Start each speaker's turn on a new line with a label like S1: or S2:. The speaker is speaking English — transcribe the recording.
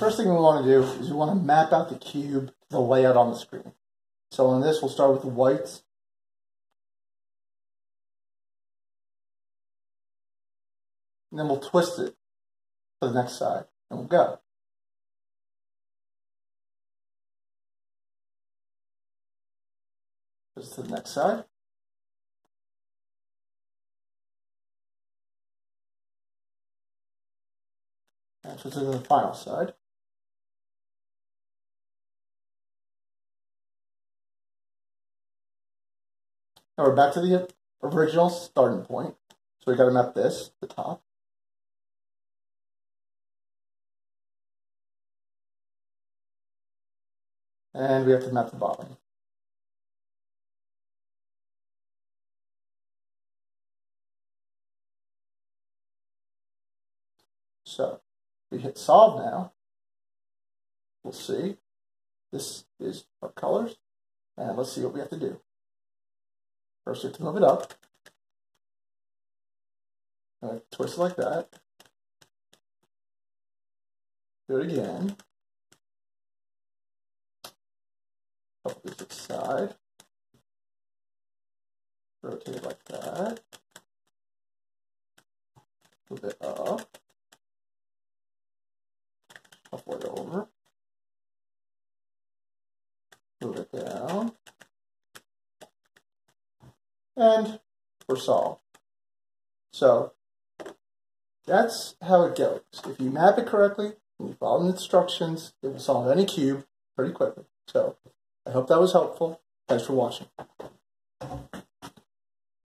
S1: first thing we want to do is we want to map out the cube, the layout on the screen. So on this, we'll start with the whites. And then we'll twist it to the next side, and we'll go. Twist to the next side. Twist it to the final side. Now we're back to the original starting point. So we got to map this, the top. And we have to map the bottom. So we hit solve now. We'll see. This is our colors. And let's see what we have to do. First, you have to move it up. And twist it like that. Do it again. This to the side. Rotate it like that. Move it up. Halfway over. Move it down and we're solved. So that's how it goes. If you map it correctly and you follow the instructions, it will solve any cube pretty quickly. So I hope that was helpful. Thanks for watching.